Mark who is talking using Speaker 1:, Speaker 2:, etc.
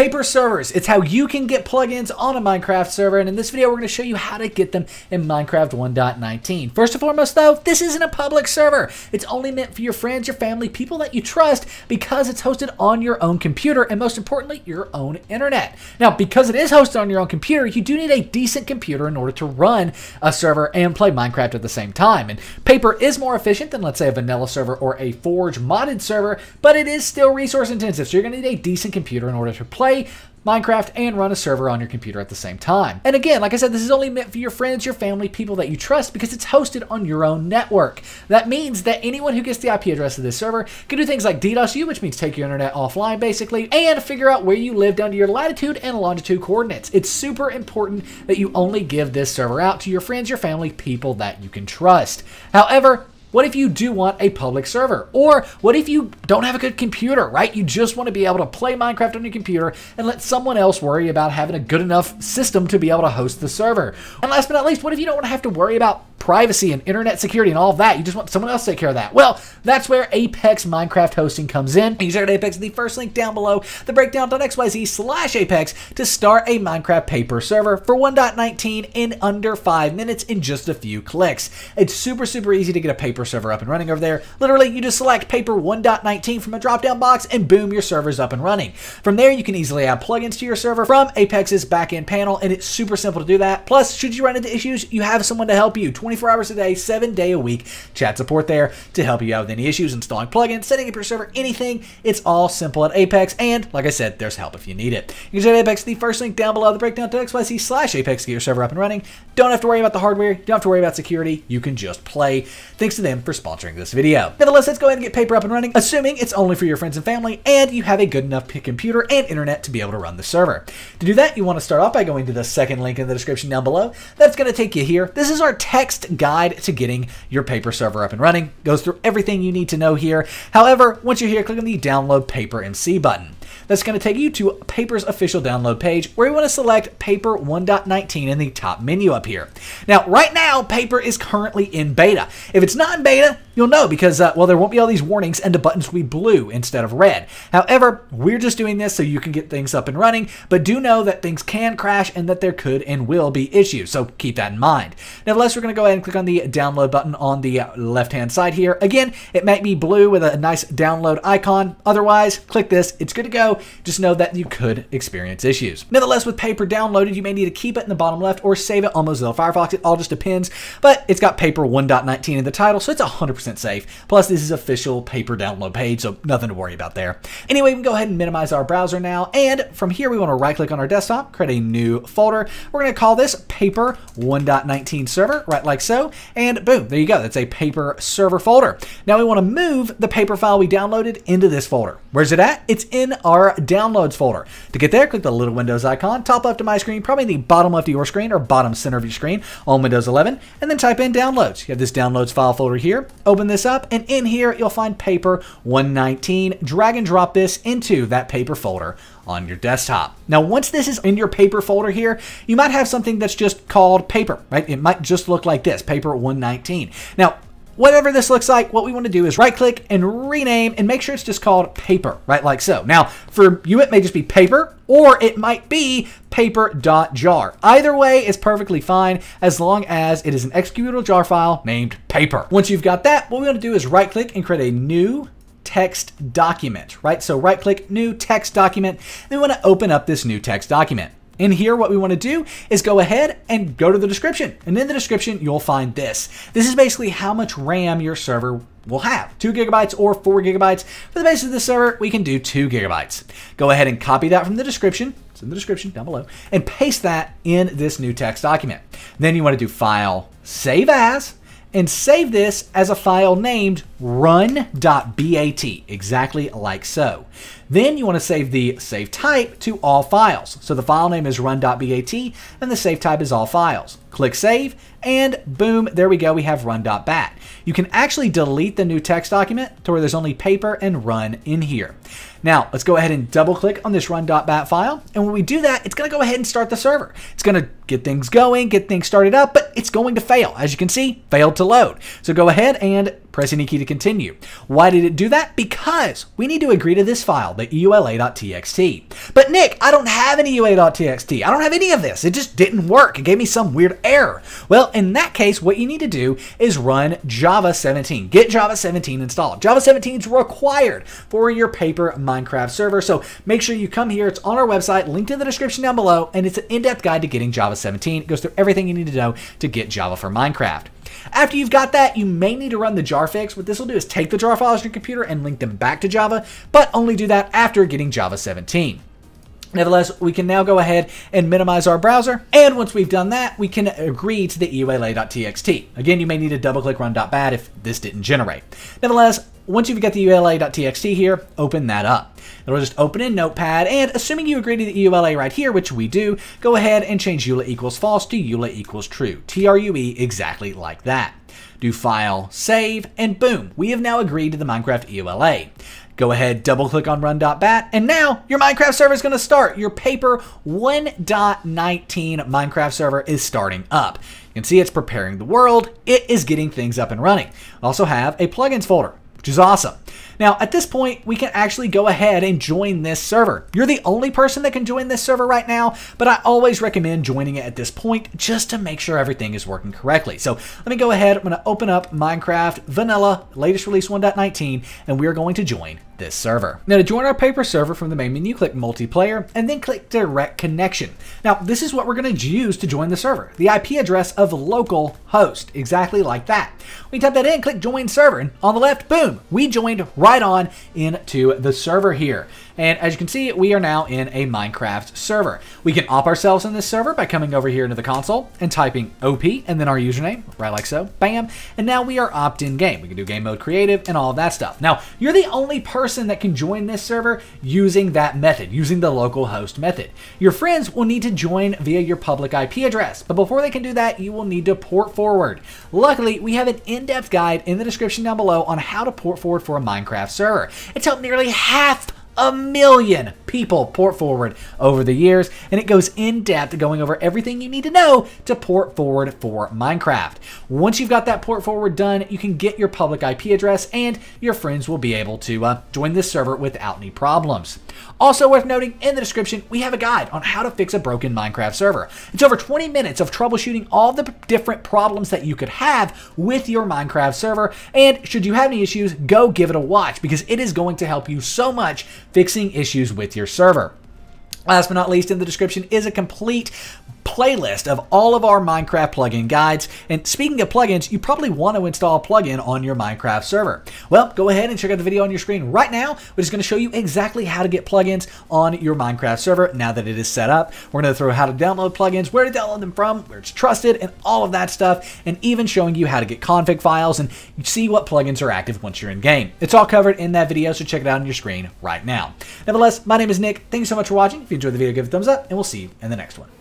Speaker 1: Paper servers, it's how you can get plugins on a Minecraft server, and in this video we're going to show you how to get them in Minecraft 1.19. First and foremost though, this isn't a public server. It's only meant for your friends, your family, people that you trust, because it's hosted on your own computer, and most importantly, your own internet. Now, because it is hosted on your own computer, you do need a decent computer in order to run a server and play Minecraft at the same time. And Paper is more efficient than, let's say, a vanilla server or a Forge modded server, but it is still resource intensive, so you're going to need a decent computer in order to play play Minecraft and run a server on your computer at the same time. And again, like I said, this is only meant for your friends, your family, people that you trust because it's hosted on your own network. That means that anyone who gets the IP address of this server can do things like DDoS you, which means take your internet offline basically, and figure out where you live down to your latitude and longitude coordinates. It's super important that you only give this server out to your friends, your family, people that you can trust. However, what if you do want a public server? Or what if you don't have a good computer, right? You just want to be able to play Minecraft on your computer and let someone else worry about having a good enough system to be able to host the server. And last but not least, what if you don't want to have to worry about privacy and internet security and all of that. You just want someone else to take care of that. Well, that's where Apex Minecraft hosting comes in. You start Apex the first link down below, the breakdown.xyz slash Apex to start a Minecraft paper server for 1.19 in under five minutes in just a few clicks. It's super, super easy to get a paper server up and running over there. Literally, you just select paper 1.19 from a drop-down box and boom, your server's up and running. From there, you can easily add plugins to your server from Apex's backend panel, and it's super simple to do that. Plus, should you run into issues, you have someone to help you. 24 hours a day, 7 day a week. Chat support there to help you out with any issues, installing plugins, setting up your server, anything. It's all simple at Apex, and like I said, there's help if you need it. You can check Apex, the first link down below, the breakdown.xyz slash Apex to get your server up and running. Don't have to worry about the hardware, You don't have to worry about security, you can just play. Thanks to them for sponsoring this video. Nevertheless, let's go ahead and get Paper up and running, assuming it's only for your friends and family, and you have a good enough computer and internet to be able to run the server. To do that, you want to start off by going to the second link in the description down below. That's going to take you here. This is our text guide to getting your paper server up and running. Goes through everything you need to know here. However, once you're here, click on the download PaperMC button. That's going to take you to Paper's official download page where you want to select Paper 1.19 in the top menu up here. Now, right now, Paper is currently in beta. If it's not in beta, you'll know because, uh, well, there won't be all these warnings and the buttons will be blue instead of red. However, we're just doing this so you can get things up and running, but do know that things can crash and that there could and will be issues, so keep that in mind. Nevertheless, we're going to go ahead and click on the download button on the left-hand side here. Again, it might be blue with a nice download icon. Otherwise, click this. It's good to go. Just know that you could experience issues. Nevertheless, with paper downloaded, you may need to keep it in the bottom left or save it on Mozilla Firefox. It all just depends, but it's got paper 1.19 in the title, so it's 100% safe. Plus, this is official paper download page, so nothing to worry about there. Anyway, we can go ahead and minimize our browser now, and from here, we want to right-click on our desktop, create a new folder. We're going to call this paper 1.19 server, right like so, and boom, there you go. That's a paper server folder. Now we want to move the paper file we downloaded into this folder. Where's it at? It's in our downloads folder. To get there, click the little Windows icon, top left of my screen, probably the bottom left of your screen or bottom center of your screen on Windows 11, and then type in downloads. You have this downloads file folder here. Open this up, and in here you'll find paper 119. Drag and drop this into that paper folder on your desktop. Now, once this is in your paper folder here, you might have something that's just called paper, right? It might just look like this, paper 119. Now, whatever this looks like, what we want to do is right click and rename and make sure it's just called paper, right? Like so. Now, for you, it may just be paper or it might be paper.jar. Either way is perfectly fine as long as it is an executable jar file named paper. Once you've got that, what we want to do is right click and create a new text document, right? So right click, new text document. Then we want to open up this new text document. In here, what we want to do is go ahead and go to the description. And in the description, you'll find this. This is basically how much RAM your server will have. Two gigabytes or four gigabytes. For the base of the server, we can do two gigabytes. Go ahead and copy that from the description. It's in the description down below. And paste that in this new text document. Then you want to do File, Save As, and save this as a file named run.bat, exactly like so. Then you want to save the save type to all files. So the file name is run.bat and the save type is all files. Click save and boom, there we go, we have run.bat. You can actually delete the new text document to where there's only paper and run in here. Now, let's go ahead and double click on this run.bat file. And when we do that, it's going to go ahead and start the server. It's going to get things going, get things started up, but it's going to fail. As you can see, failed to load. So go ahead and Press any key to continue. Why did it do that? Because we need to agree to this file, the eula.txt. But Nick, I don't have any eula.txt. I don't have any of this. It just didn't work. It gave me some weird error. Well, in that case, what you need to do is run Java 17. Get Java 17 installed. Java 17 is required for your paper Minecraft server. So make sure you come here. It's on our website, linked in the description down below, and it's an in-depth guide to getting Java 17. It goes through everything you need to know to get Java for Minecraft. After you've got that, you may need to run the Jarfix. What this will do is take the jar files on your computer and link them back to Java, but only do that after getting Java 17. Nevertheless, we can now go ahead and minimize our browser. And once we've done that, we can agree to the eula.txt. Again, you may need to double click run.bat if this didn't generate. Nevertheless, once you've got the eula.txt here, open that up. It'll just open in Notepad, and assuming you agree to the EULA right here, which we do, go ahead and change EULA equals false to EULA equals true. TRUE exactly like that. Do file, save, and boom, we have now agreed to the Minecraft EULA. Go ahead, double click on run.bat, and now your Minecraft server is going to start. Your paper 1.19 Minecraft server is starting up. You can see it's preparing the world. It is getting things up and running. Also have a plugins folder which is awesome. Now, at this point, we can actually go ahead and join this server. You're the only person that can join this server right now, but I always recommend joining it at this point just to make sure everything is working correctly. So let me go ahead. I'm going to open up Minecraft Vanilla, latest release 1.19, and we're going to join this server. Now to join our paper server from the main menu, click multiplayer and then click direct connection. Now this is what we're going to use to join the server, the IP address of local host, exactly like that. We type that in, click join server and on the left, boom, we joined right on into the server here. And as you can see, we are now in a Minecraft server. We can op ourselves in this server by coming over here into the console and typing OP and then our username, right like so, bam. And now we are opped in game. We can do game mode creative and all of that stuff. Now, you're the only person that can join this server using that method, using the local host method. Your friends will need to join via your public IP address, but before they can do that, you will need to port forward. Luckily, we have an in-depth guide in the description down below on how to port forward for a Minecraft server. It's helped nearly half a million people port forward over the years, and it goes in depth going over everything you need to know to port forward for Minecraft. Once you've got that port forward done, you can get your public IP address, and your friends will be able to uh, join this server without any problems. Also worth noting, in the description, we have a guide on how to fix a broken Minecraft server. It's over 20 minutes of troubleshooting all the different problems that you could have with your Minecraft server, and should you have any issues, go give it a watch because it is going to help you so much fixing issues with your server. Last but not least, in the description is a complete playlist of all of our Minecraft plugin guides. And speaking of plugins, you probably want to install a plugin on your Minecraft server. Well, go ahead and check out the video on your screen right now, which is going to show you exactly how to get plugins on your Minecraft server now that it is set up. We're going to throw how to download plugins, where to download them from, where it's trusted, and all of that stuff, and even showing you how to get config files and see what plugins are active once you're in game. It's all covered in that video, so check it out on your screen right now. Nevertheless, my name is Nick. Thank you so much for watching. If you enjoyed the video, give it a thumbs up, and we'll see you in the next one.